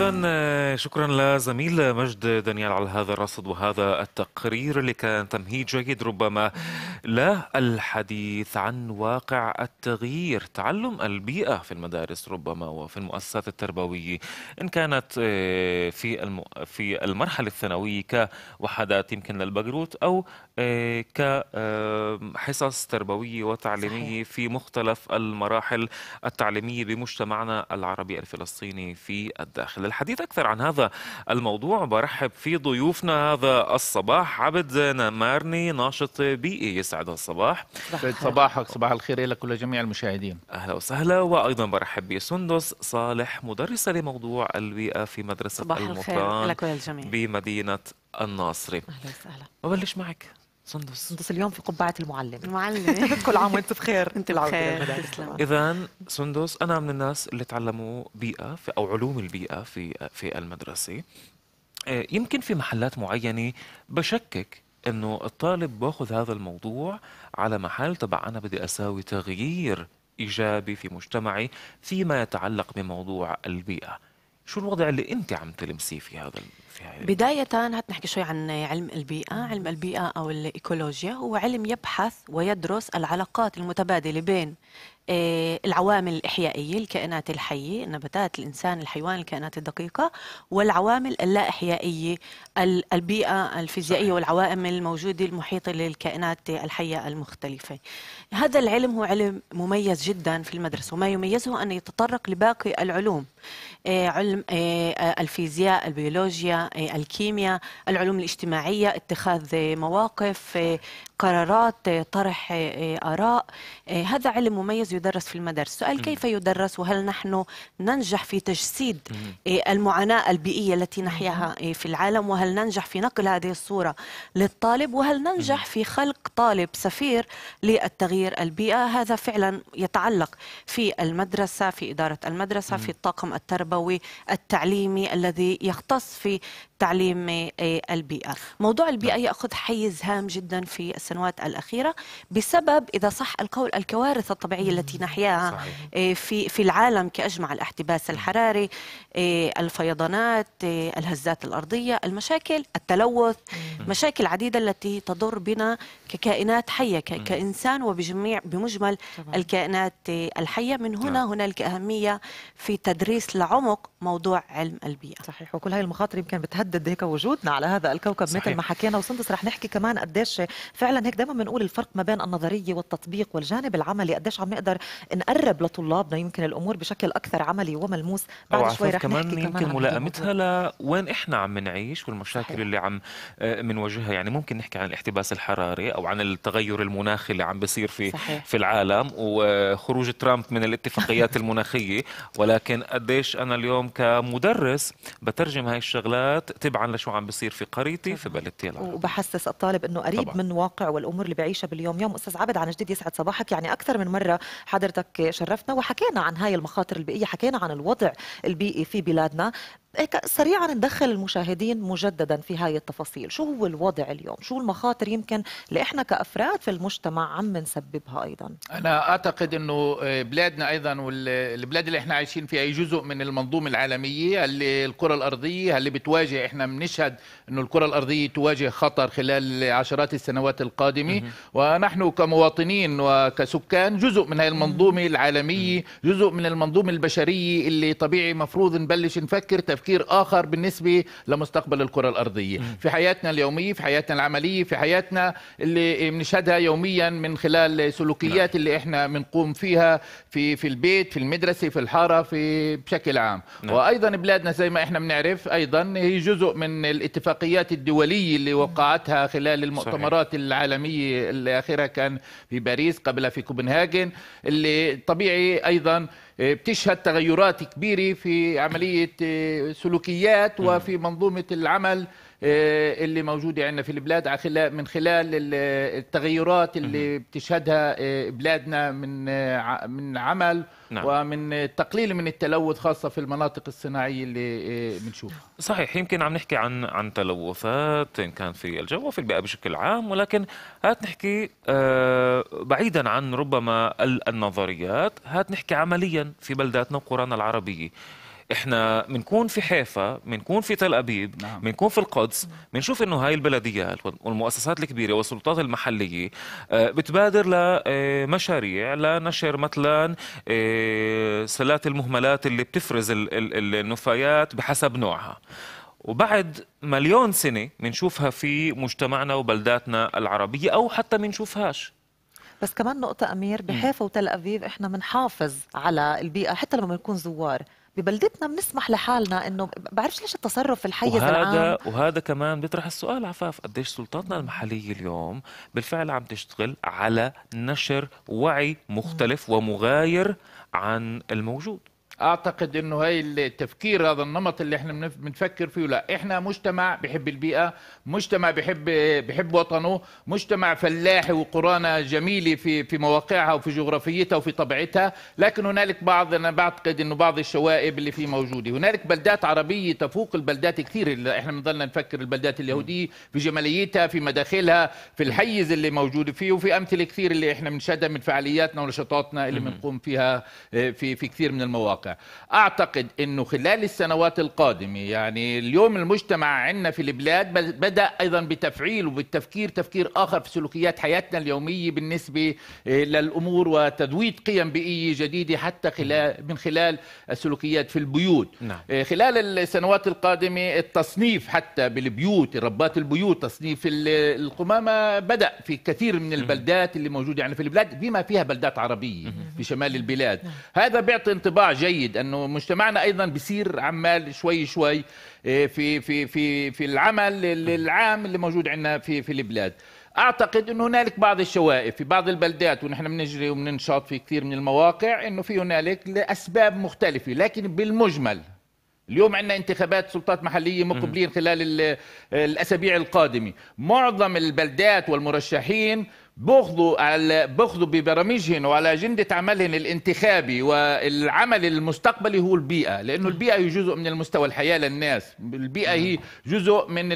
إذا شكرا لزميل مجد دانيال على هذا الرصد وهذا التقرير اللي كان تمهيد جيد. ربما للحديث عن واقع التغيير تعلم البيئة في المدارس ربما وفي المؤسسات التربوية. إن كانت آه، في الم... في المرحلة الثانوية كوحدات يمكن للبقروت أو آه، كحصص تربوية وتعليمية. في مختلف المراحل التعليمية بمجتمعنا العربي الفلسطيني في الداخل. الحديث أكثر عن هذا الموضوع. برحب في ضيوفنا هذا الصباح عبد نمارني ناشط بيئي يسعد الصباح. صباحك صباح الخير لك ولجميع المشاهدين. أهلا وسهلا. وأيضا برحب بسندس صالح مدرسة لموضوع البيئة في مدرسة صباح الخير المطران لك وللجميع. بمدينة الناصري. أهلا وسهلا. ببلش معك. سندس سندس اليوم في قبعة المعلم المعلم كل عام وأنت بخير أنت العودة بخير إذا سندس أنا من الناس اللي تعلموا بيئة في أو علوم البيئة في في المدرسة. آه، يمكن في محلات معينة بشكك إنه الطالب بأخذ هذا الموضوع على محل تبع أنا بدي أساوي تغيير إيجابي في مجتمعي فيما يتعلق بموضوع البيئة. شو الوضع اللي أنت عم تلمسيه في هذا في بداية هات نحكي شوي عن علم البيئة. علم البيئة أو الإيكولوجيا هو علم يبحث ويدرس العلاقات المتبادلة بين آه، العوامل الإحيائية الكائنات الحية النباتات الإنسان الحيوان الكائنات الدقيقة والعوامل اللا إحيائية ال- البيئة الفيزيائية صحيح. والعوامل الموجودة المحيطة للكائنات الحية المختلفة. هذا العلم هو علم مميز جدا في المدرسة وما يميزه أن يتطرق لباقي العلوم. علم آه، آه، الفيزياء البيولوجيا آه، الكيمياء العلوم الاجتماعية اتخاذ آه، مواقف آه، قرارات طرح آه، آراء آه، هذا علم مميز يدرس في المدارس. السؤال كيف يدرس؟ وهل نحن ننجح في تجسيد آه، المعاناة البيئية التي نحياها في العالم؟ وهل ننجح في نقل هذه الصورة للطالب؟ وهل ننجح في خلق طالب سفير للتغيير البيئة؟ هذا فعلا يتعلق في المدرسة في إدارة المدرسة في الطاقم التربوي التعليمي الذي يختص في تعليم آه، البيئة. موضوع البيئة يأخذ حيز هام جدا في السنوات الأخيرة بسبب إذا صح القول الكوارث الطبيعية التي نحياها صحيح. آه، في في العالم كأجمع الاحتباس الحراري آه، الفيضانات الهزات الأرضية المشاكل التلوث مشاكل عديدة التي تضر بنا ككائنات حية كإنسان وبجميع بمجمل. الكائنات الحية. من هنا نعم. هنالك أهمية في تدريس لعمق موضوع علم البيئة. صحيح. وكل هاي المخاطر يمكن بتهدد هيك وجودنا على هذا الكوكب صحيح. مثل ما حكينا وسندس رح نحكي كمان قديش فعلا هيك دائما بنقول الفرق ما بين النظرية والتطبيق والجانب العملي قديش عم نقدر نقرب لطلابنا يمكن الأمور بشكل أكثر عملي وملموس بعد شوي رح كمان نحكي كمان يمكن هذا ملائمتها لوين إحنا عم نعيش والمشاكل صحيح. اللي عم آه، منواجهها يعني ممكن نحكي عن الاحتباس الحراري أو عن التغير المناخي اللي عم بيصير في صحيح. في العالم وخروج ترامب من الاتفاقيات المناخية ولكن قديش أنا اليوم كمدرس بترجم هاي الشغلات تبعا لشو عم بيصير في قريتي في بلدتي العربية. وبحسس الطالب إنه قريب طبعاً. من واقع والأمور اللي بعيشها باليوم يوم أستاذ عبد عن جديد يسعد صباحك يعني أكثر من مرة حضرتك شرفتنا وحكينا عن هاي المخاطر البيئية حكينا عن الوضع البيئي في بلادنا سريعا ندخل المشاهدين مجددا في هاي التفاصيل. شو هو الوضع اليوم؟ شو المخاطر يمكن اللي إحنا كأفراد في المجتمع عم نسببها أيضا؟ أنا أعتقد إنه بلادنا أيضا والبلاد اللي إحنا عايشين فيها هي جزء من المنظومة العالمية. اللي الكرة الأرضية اللي بتواجه إحنا بنشهد إنه الكرة الأرضية تواجه خطر خلال عشرات السنوات القادمة. ونحن كمواطنين وكسكان جزء من هذه المنظومة العالمية جزء من المنظومة البشرية اللي طبيعي مفروض نبلش نفكر تفكير آخر بالنسبة لمستقبل الكرة الأرضية. في حياتنا اليومية في حياتنا العملية في حياتنا اللي بنشهدها يوميا من خلال سلوكيات اللي إحنا بنقوم فيها في في البيت في المدرسة في الحارة في بشكل عام. نعم. وأيضا بلادنا زي ما إحنا بنعرف أيضا هي جزء من الاتفاقيات الدولية اللي وقعتها خلال المؤتمرات العالمية اللي اخرها كان في باريس قبلها في كوبنهاجن اللي طبيعي أيضا بتشهد تغيرات كبيرة في عملية سلوكيات وفي منظومة العمل. اللي موجوده عندنا في البلاد من خلال ال- التغيرات اللي بتشهدها آه، بلادنا من آه، من عمل نعم. ومن تقليل من التلوث خاصة في المناطق الصناعية اللي آه، بنشوفها. صحيح يمكن عم نحكي عن عن تلوثات إن كان في الجو وفي البيئة بشكل عام ولكن هات نحكي آه، بعيدا عن ربما ال- النظريات هات نحكي عمليا في بلداتنا وقرانا العربية. إحنا بنكون في حيفا بنكون في تل أبيب نعم. بنكون في القدس بنشوف إنه هاي البلديات والمؤسسات الكبيرة والسلطات المحلية آه، بتبادر لمشاريع لنشر مثلا آه، سلات المهملات اللي بتفرز ال- ال- النفايات بحسب نوعها. وبعد مليون سنة بنشوفها في مجتمعنا وبلداتنا العربية أو حتى بنشوفهاش بس كمان نقطة أمير بحيفا وتل أبيب إحنا بنحافظ على البيئة حتى لما بنكون زوار. ببلدتنا بنسمح لحالنا إنه بعرفش ليش التصرف في الحيز العام. وهذا وهذا كمان بيطرح السؤال عفاف قديش سلطاتنا المحلية اليوم بالفعل عم تشتغل على نشر وعي مختلف ومغاير عن الموجود. أعتقد إنه هاي التفكير هذا النمط اللي إحنا بنف- بنفكر فيه لا إحنا مجتمع بحب البيئة مجتمع بحب بحب وطنه مجتمع فلاحي وقرانا جميله في في مواقعها وفي جغرافيتها وفي طبيعتها لكن هنالك بعض أنا بعتقد إنه بعض الشوائب اللي فيه موجودة. هنالك بلدات عربية تفوق البلدات كثير اللي إحنا بنضلنا نفكر البلدات اليهودية في جماليتها في مداخلها في الحيز اللي موجوده فيه وفي أمثلة كثير اللي إحنا بنشهدها من فعالياتنا ونشاطاتنا اللي بنقوم فيها آه، في في كثير من المواقع. أعتقد إنه خلال السنوات القادمة يعني اليوم المجتمع عندنا في البلاد بل- بدأ أيضا بتفعيل وبالتفكير تفكير آخر في سلوكيات حياتنا اليومية بالنسبة آه، للأمور وتذويد قيم بيئية جديدة حتى خلال من خلال السلوكيات في البيوت. نعم. آه، خلال السنوات القادمة التصنيف حتى بالبيوت ربات البيوت تصنيف ال- القمامة بدأ في كثير من البلدات اللي موجودة. يعني في البلاد بما فيها بلدات عربية في شمال البلاد. هذا بيعطي انطباع جيد أنه مجتمعنا أيضا بيصير عمال شوي شوي آه، في في في في العمل العام اللي موجود عندنا في في البلاد. أعتقد إنه هنالك بعض الشوائب في بعض البلدات ونحن بنجري وبننشط في كثير من المواقع إنه في هنالك لأسباب مختلفة. لكن بالمجمل اليوم عندنا انتخابات سلطات محلية مقبلين خلال ال- الأسابيع القادمة. معظم البلدات والمرشحين بياخذوا على بياخذوا ببرامجهم وعلى اجنده عملهم الانتخابي والعمل المستقبلي هو البيئة لأنه البيئة هي جزء من المستوى الحياة للناس. البيئة هي جزء من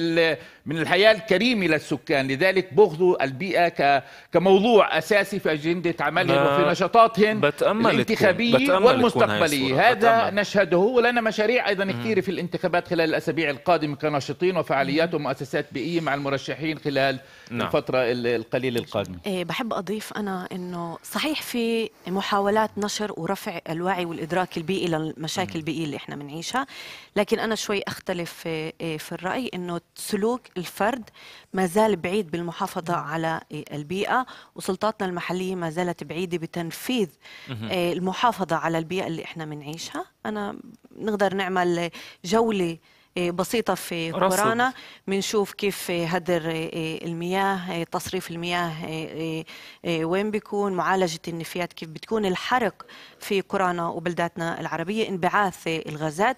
من الحياة الكريمة للسكان. لذلك بياخذوا البيئة ك كموضوع أساسي في أجندة عملهم وفي نشاطاتهم بتأمل الانتخابية بتأمل الصورة. هذا بتأمل. نشهده ولنا مشاريع أيضا كثيرة في الانتخابات خلال الأسابيع القادمة كناشطين وفعاليات ومؤسسات بيئية مع المرشحين خلال نعم. الفترة ال- القليله القادمه إيه، بحب أضيف أنا أنه صحيح في محاولات نشر ورفع الوعي والإدراك البيئي للمشاكل البيئية اللي إحنا بنعيشها لكن أنا شوي أختلف إيه، إيه، في الرأي أنه سلوك الفرد ما زال بعيد بالمحافظة على إيه، البيئة وسلطاتنا المحلية ما زالت بعيدة بتنفيذ المحافظة على البيئة اللي إحنا بنعيشها. أنا نقدر نعمل جولة بسيطة في. قرانا. بنشوف كيف هدر إيه، المياه إيه، تصريف المياه إيه، وين بيكون معالجة النفايات كيف بتكون الحرق في قرانا وبلداتنا العربية انبعاث الغازات.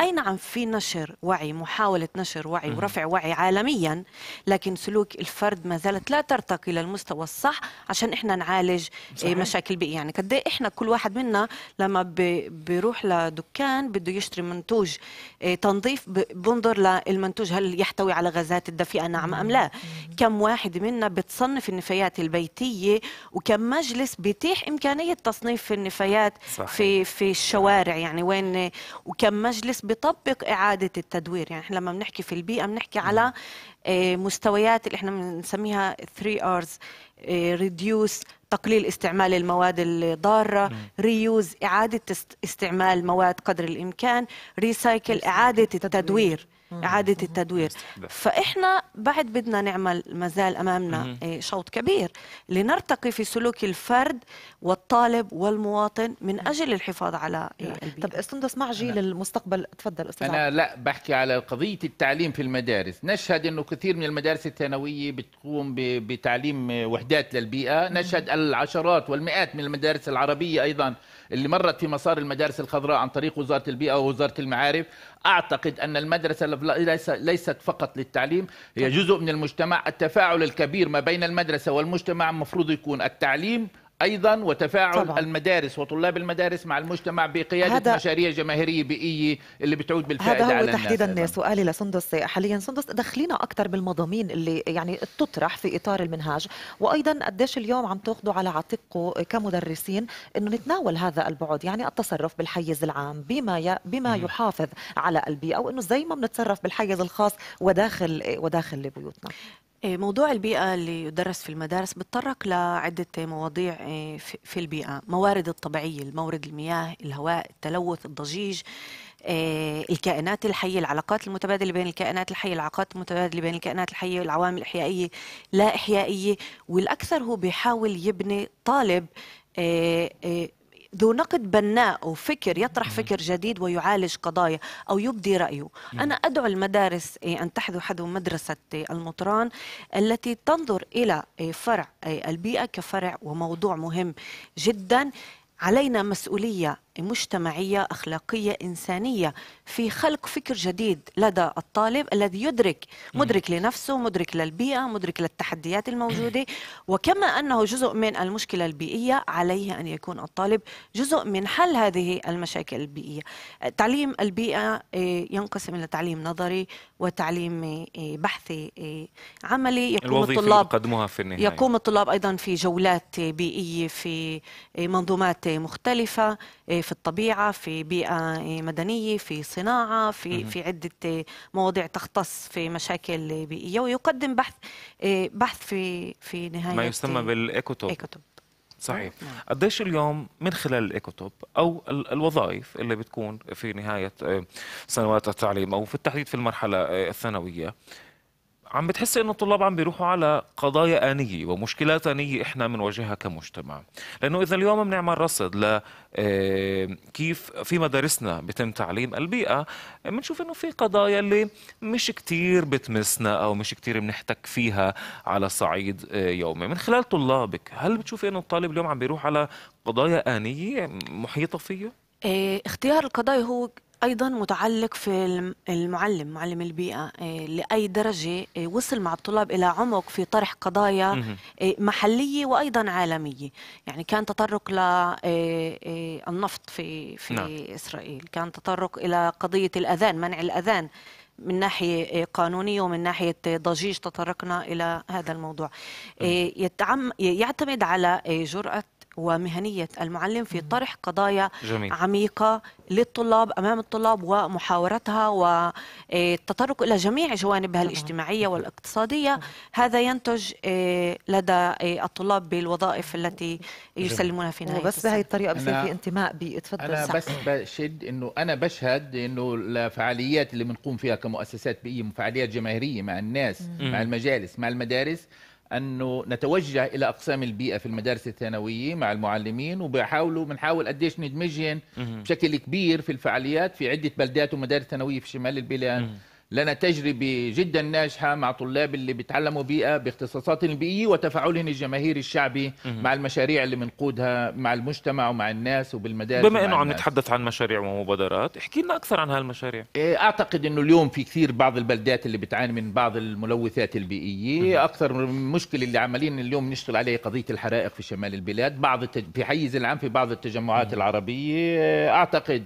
أي نعم في نشر وعي محاولة نشر وعي ورفع وعي عالميا لكن سلوك الفرد ما زالت لا ترتقي للمستوى الصح عشان إحنا نعالج إيه، مشاكل بيئية. يعني قد إيه إحنا كل واحد منا لما بيروح لدكان بده يشتري منتوج تنظيف بنظر للمنتوج هل يحتوي على غازات الدفيئة نعم أم لا. كم واحد منا بتصنف النفايات البيتية وكم مجلس بيتيح إمكانية تصنيف النفايات صحيح. في في الشوارع يعني وين وكم مجلس بيطبق إعادة التدوير. يعني إحنا لما بنحكي في البيئة بنحكي على آه، مستويات اللي إحنا بنسميها 3 R's reduce تقليل استعمال المواد الضارة reuse إعادة است- استعمال مواد قدر الإمكان recycle إعادة التدوير. إعادة التدوير. فإحنا بعد بدنا نعمل مازال أمامنا إيه، شوط كبير. لنرتقي في سلوك الفرد والطالب والمواطن من أجل الحفاظ على إيه، البيئة. طب سندس مع جيل المستقبل تفضل أستاذ أنا عبد. لا بحكي على قضية التعليم في المدارس. نشهد إنه كثير من المدارس الثانوية بتقوم بتعليم وحدات للبيئة. نشهد العشرات والمئات من المدارس العربية أيضا اللي مرت في مسار المدارس الخضراء عن طريق وزارة البيئة ووزارة المعارف أعتقد أن المدرسة ليس ليست فقط للتعليم هي جزء من المجتمع. التفاعل الكبير ما بين المدرسة والمجتمع المفروض يكون التعليم أيضا وتفاعل طبعاً. المدارس وطلاب المدارس مع المجتمع بقيادة هذا- مشاريع جماهيرية بيئية اللي بتعود بالفائده هذا هو على تحديدا الناس. سؤالي لسندس حاليا سندس دخلينا أكثر بالمضامين اللي يعني تطرح في إطار المنهاج وأيضا قديش اليوم عم تأخذوا على عاتقكم كمدرسين إنه نتناول هذا البعد يعني التصرف بالحيز العام بما ي... بما يحافظ على البيئة وإنه زي ما بنتصرف بالحيز الخاص وداخل وداخل بيوتنا موضوع البيئة اللي يدرس في المدارس بتطرق لعدة مواضيع إيه، في- البيئة. موارد الطبيعية المورد المياه الهواء التلوث الضجيج إيه، الكائنات الحية العلاقات المتبادلة بين الكائنات الحية العلاقات المتبادلة بين الكائنات الحية العوامل الإحيائية لا إحيائية والأكثر هو بيحاول يبني طالب إيه، إيه، ذو نقد بناء وفكر يطرح فكر جديد ويعالج قضايا أو يبدي رأيه. أنا أدعو المدارس إيه، أن تحذو حذو مدرسة إيه، المطران التي تنظر إلى إيه، فرع البيئة كفرع وموضوع مهم جدا. علينا مسؤولية مجتمعية أخلاقية إنسانية في خلق فكر جديد لدى الطالب الذي يدرك مدرك لنفسه مدرك للبيئة مدرك للتحديات الموجودة. وكما أنه جزء من المشكلة البيئية عليه أن يكون الطالب جزء من حل هذه المشاكل البيئية. تعليم البيئة إيه، ينقسم إلى تعليم نظري وتعليم إيه، بحثي إيه، عملي يقوم الطلاب في النهاية. يقوم الطلاب أيضا في جولات بيئية في منظومات مختلفة في الطبيعة في بيئة مدنية في صناعة في في عدة مواضيع تختص في مشاكل بيئية ويقدم بحث بحث في في نهاية ما يسمى بالإيكوتوب. إيكوتوب. صحيح نعم. قديش اليوم من خلال الإيكوتوب أو ال- الوظائف اللي بتكون في نهاية آه، سنوات التعليم أو في التحديد في المرحلة آه، الثانوية عم بتحس إنه الطلاب عم بيروحوا على قضايا آنية ومشكلات آنية إحنا بنواجهها كمجتمع لأنه إذا اليوم بنعمل رصد ل آه، كيف في مدارسنا بتم تعليم البيئة بنشوف إنه في قضايا اللي مش كتير بتمسنا أو مش كتير بنحتك فيها على صعيد آه، يومي من خلال طلابك هل بتشوف إنه الطالب اليوم عم بيروح على قضايا آنية محيطة فيه؟ إيه، اختيار القضايا هو أيضا متعلق في الم- المعلم معلم البيئة إيه، لأي درجة إيه، وصل مع الطلاب إلى عمق في طرح قضايا. إيه، محلية وأيضا عالمية. يعني كان تطرق للنفط في في نعم. إسرائيل. كان تطرق إلى قضية الأذان منع الأذان من ناحية قانونية ومن ناحية ضجيج. تطرقنا إلى هذا الموضوع. يتعم يعتمد على جرأة ومهنية المعلم في طرح قضايا جميل عميقة للطلاب أمام الطلاب ومحاورتها والتطرق إلى جميع جوانبها. الاجتماعية والاقتصادية هذا ينتج آه، لدى آه، الطلاب بالوظائف التي يسلمونها في نهاية وبس بهي السنة. الطريقة بصير أنا- في انتماء بيئي تفضل أنا صح. بس بشد إنه أنا بشهد إنه الفعاليات اللي بنقوم فيها كمؤسسات بيئيه فعاليات جماهيرية مع الناس مم. مع المجالس مع المدارس انه نتوجه إلى أقسام البيئة في المدارس الثانوية مع المعلمين وبحاولوا بنحاول قديش ندمجهم. بشكل كبير في الفعاليات في عدة بلدات ومدارس ثانوية في شمال البلاد. لنا تجربة جدا ناجحة مع طلاب اللي بيتعلموا بيئة باختصاصاتهم البيئية وتفاعلهم الجماهيري الشعبي. مع المشاريع اللي بنقودها مع المجتمع ومع الناس وبالمدارس بما إنه عم. نتحدث عن مشاريع ومبادرات احكي لنا أكثر عن هالمشاريع. إيه، أعتقد إنه اليوم في كثير بعض البلدات اللي بتعاني من بعض الملوثات البيئية. أكثر مشكلة اللي عمالين اليوم نشتغل عليها قضية الحرائق في شمال البلاد. بعض التج... في حيز العام في بعض التجمعات العربية. إيه، أعتقد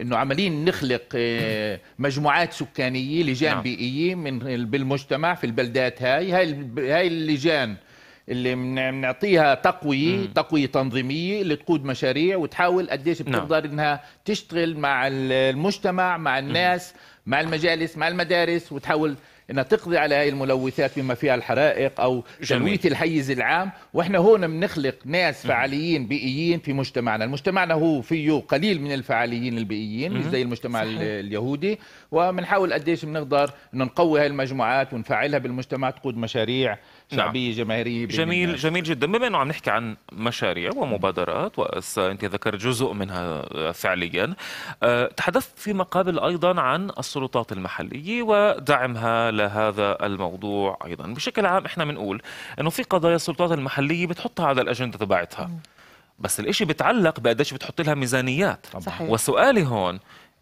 إنه عمالين نخلق إيه، مجموعات سكانية لجان نعم. بيئية من بالمجتمع في البلدات هاي هاي هاي اللجان اللي بنعطيها تقوية مم. تقوية تنظيمية اللي تقود مشاريع وتحاول قديش نعم. بتقدر إنها تشتغل مع ال- المجتمع مع الناس مع المجالس مع المدارس وتحاول إنها تقضي على هاي الملوثات بما فيها الحرائق أو. تلويث الحيز العام وإحنا هون بنخلق ناس فعاليين بيئيين في مجتمعنا المجتمعنا هو فيه قليل من الفعاليين البيئيين مش. زي المجتمع صحيح. ال- اليهودي وبنحاول قديش بنقدر انه نقوي هاي المجموعات ونفعلها بالمجتمع تقود مشاريع نعم. شعبية جماهيرية بين جميل الناس. جميل جدا بما إنه عم نحكي عن مشاريع ومبادرات وأنت ذكرت جزء منها فعليا أه، تحدثت فيما قبل أيضا عن السلطات المحلية ودعمها لهذا الموضوع أيضا بشكل عام إحنا بنقول إنه في قضايا السلطات المحلية بتحطها على الأجندة تبعتها بس الإشي بتعلق بقديش بتحط لها ميزانيات صحيح. وسؤالي هون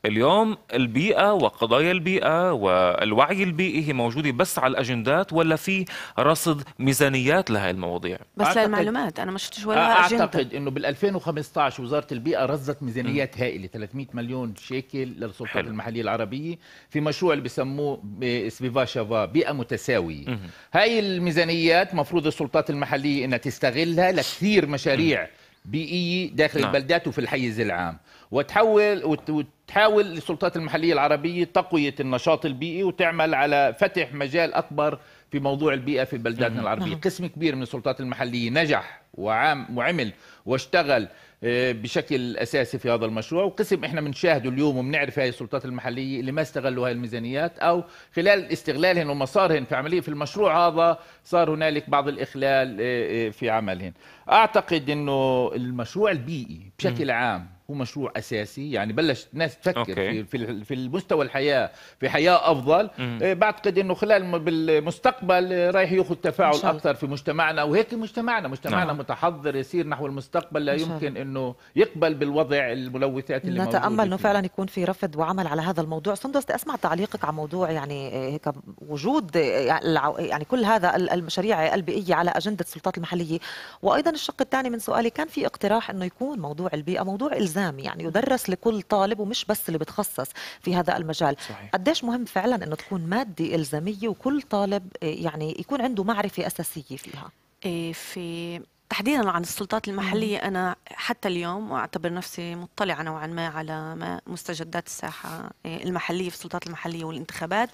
اليوم البيئة وقضايا البيئة والوعي البيئي هي موجودة بس على الأجندات ولا في رصد ميزانيات لهي المواضيع بس أعتقد- للمعلومات أنا ما شفتش ولا أجندة أعتقد إنه بال 2015 وزارة البيئة رصدت ميزانيات هائلة 300 مليون شيكل للسلطات حلو. المحلية العربية في مشروع اللي بسموه ب- سبيفا شافا بيئة متساوية مهم. هاي الميزانيات مفروض السلطات المحلية إنها تستغلها لكثير مشاريع بيئية داخل نعم. البلدات وفي الحيز العام وتحول وت- وتحاول السلطات المحلية العربية تقوية النشاط البيئي وتعمل على فتح مجال أكبر في موضوع البيئة في بلداتنا العربية. قسم كبير من السلطات المحلية نجح وعام وعمل واشتغل آه، بشكل أساسي في هذا المشروع. وقسم إحنا بنشاهده اليوم وبنعرف هاي السلطات المحلية اللي ما استغلوا هاي الميزانيات أو خلال استغلالهن ومسارهن في عملية في المشروع هذا صار هنالك بعض الإخلال آه، آه، في عملهن. أعتقد إنه المشروع البيئي بشكل عام هو مشروع أساسي. يعني بلش الناس تفكر أوكي. في في في المستوى الحياة في حياة أفضل مم. آه، بعتقد إنه خلال بالمستقبل آه، رايح يأخذ تفاعل. أكثر في مجتمعنا وهيك مجتمعنا مجتمعنا نعم. متحضر يسير نحو المستقبل لا. يمكن إنه يقبل بالوضع الملوثات اللي موجودة نتأمل إنه. فعلا يكون في رفض وعمل على هذا الموضوع سندس بدي أسمع تعليقك على موضوع يعني آه، هيك وجود الع- يعني كل هذا ال- المشاريع البيئية على أجندة السلطات المحلية وأيضا الشق الثاني من سؤالي كان في اقتراح إنه يكون موضوع البيئة موضوع إلزامي يعني يدرس لكل طالب ومش بس اللي بتخصص في هذا المجال. صحيح. قديش مهم فعلا إنه تكون مادة إلزامية وكل طالب آه، يعني يكون عنده معرفة أساسية فيها؟ إيه، في تحديدا عن السلطات المحلية أنا حتى اليوم وأعتبر نفسي مطلعة نوعا ما على ما مستجدات الساحة إيه، المحلية في السلطات المحلية والانتخابات.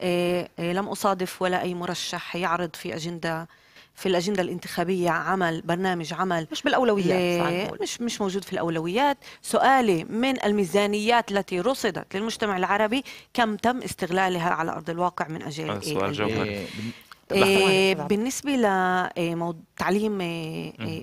إيه، لم أصادف ولا أي مرشح يعرض في أجندة في الأجندة الانتخابية عمل برنامج عمل مش بالأولويات. مش مش موجود في الأولويات سؤالي من الميزانيات التي رصدت للمجتمع العربي كم تم استغلالها على أرض الواقع من سؤال البيئة؟ جوهري. إيه لحظة. بالنسبة لتعليم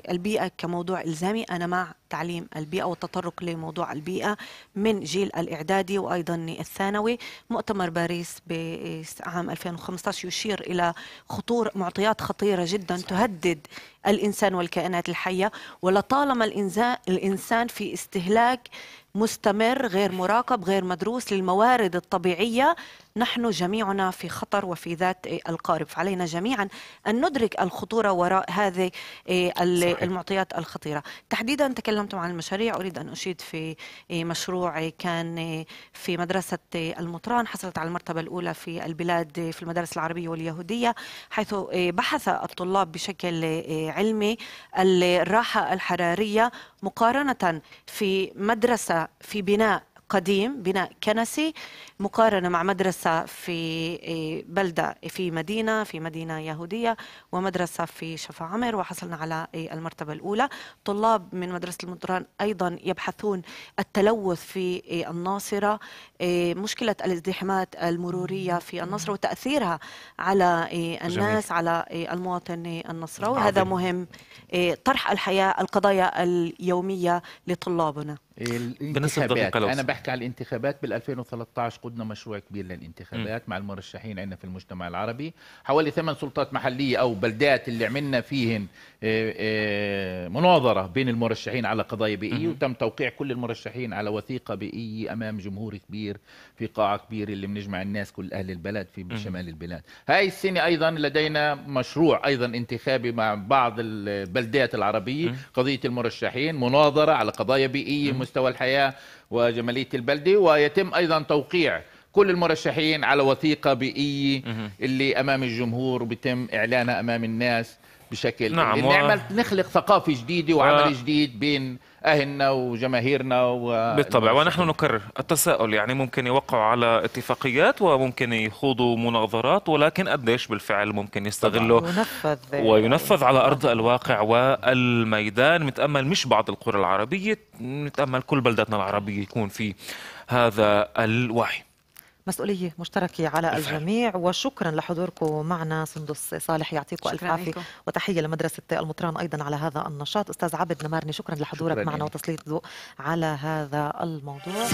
البيئة كموضوع إلزامي أنا مع تعليم البيئة والتطرق لموضوع البيئة من جيل الإعدادي وأيضا الثانوي. مؤتمر باريس بعام 2015 يشير إلى خطور معطيات خطيرة جدا تهدد الإنسان والكائنات الحية. ولطالما الإنسان في استهلاك مستمر غير مراقب غير مدروس للموارد الطبيعية. نحن جميعنا في خطر وفي ذات القارب. فعلينا جميعا أن ندرك الخطورة وراء هذه إيه،. المعطيات الخطيرة. تحديدا تكلمتم عن المشاريع. أريد أن أشيد في إيه، مشروع كان إيه، في مدرسة المطران. حصلت على المرتبة الأولى في البلاد في المدارس العربية واليهودية حيث بحث الطلاب بشكل علمي الراحة الحرارية مقارنة في مدرسة في بناء قديم بناء كنسي مقارنة مع مدرسة في إيه، بلدة في مدينة في مدينة يهودية ومدرسة في شفا عمر وحصلنا على إيه، المرتبة الأولى طلاب من مدرسة المطران أيضا يبحثون التلوث في إيه، الناصرة مشكلة الازدحامات المرورية في الناصرة وتأثيرها على إيه، جميل. الناس على المواطن النصراوي هذا. مهم طرح الحياة القضايا اليومية لطلابنا لدقيقة الانتخابات. لو أنا. بحكي على الانتخابات. بال 2013 قدنا مشروع كبير للانتخابات مع المرشحين عندنا في المجتمع العربي. حوالي ثمان سلطات محلية أو بلدات اللي عملنا فيهن آه، آه، مناظرة بين المرشحين على قضايا بيئية. وتم توقيع كل المرشحين على وثيقة بيئية أمام جمهور كبير في قاعة كبيرة اللي بنجمع الناس كل أهل البلد في شمال البلاد. هاي السنة أيضا لدينا مشروع أيضا انتخابي مع بعض البلدات العربية. قضية المرشحين مناظرة على قضايا بيئية مستوى الحياة وجمالية البلدة ويتم أيضا توقيع كل المرشحين على وثيقة بيئية اللي أمام الجمهور وبيتم إعلانها أمام الناس بشكل نعم، و- نعمل نخلق ثقافة جديدة وعمل جديد بين أهلنا وجماهيرنا و بالطبع ونحن نكرر التساؤل. يعني ممكن يوقعوا على اتفاقيات وممكن يخوضوا مناظرات ولكن قديش بالفعل ممكن يستغلوا ينفذ. وينفذ على أرض الواقع والميدان. متأمل مش بعض القرى العربية متأمل كل بلداتنا العربية يكون في هذا الوعي. مسؤولية مشتركة على بالفعل. الجميع وشكرا لحضوركم معنا سندس صالح يعطيكم ألف عافية. وتحية لمدرسة المطران أيضا على هذا النشاط أستاذ عبد نمارني شكرا لحضورك شكراً معنا. وتسليط ضوء على هذا الموضوع